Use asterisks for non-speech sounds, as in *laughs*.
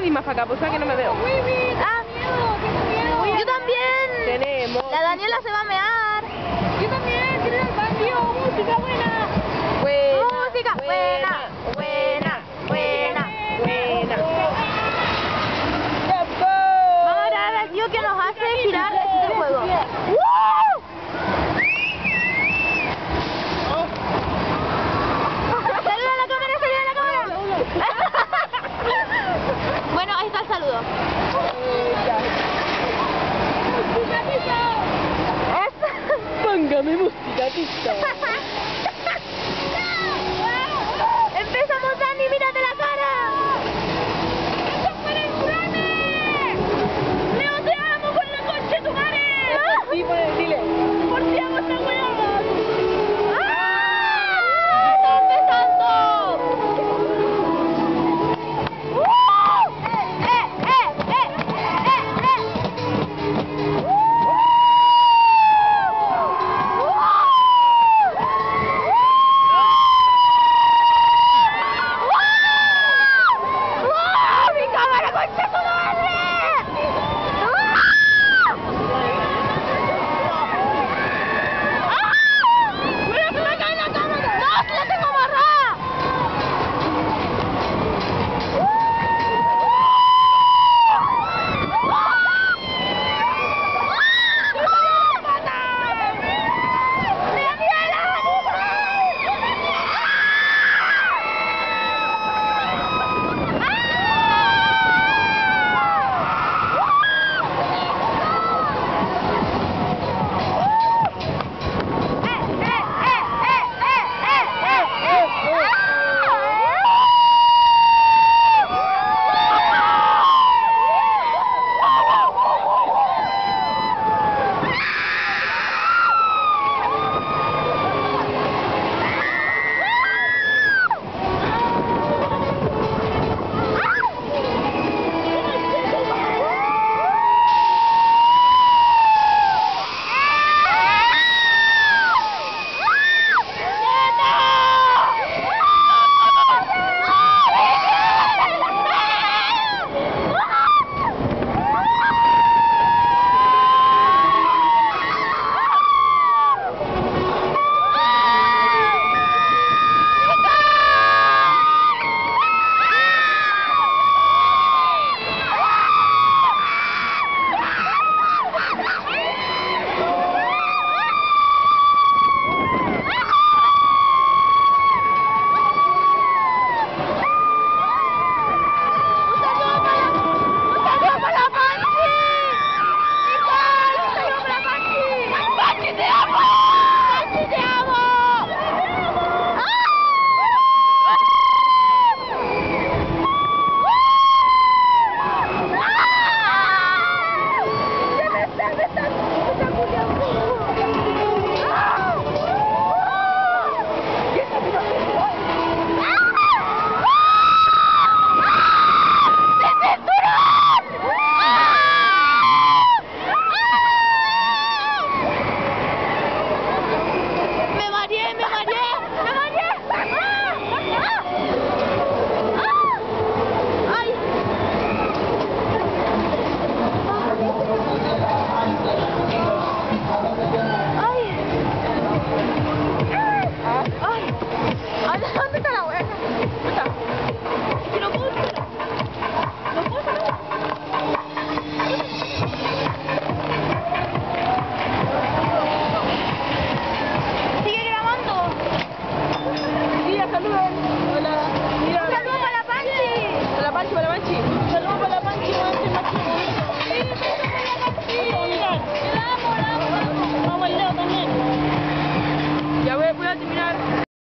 Para acá, pues que no me veo. Ah, miedo, tengo miedo. Yo también. Tenemos... La Daniela se va a mear. Yo también, quiero ir al baño. Música buena. Buena, Música buena, buena, mesmo filho da *laughs* Get down! چلو بلا من چې ما چې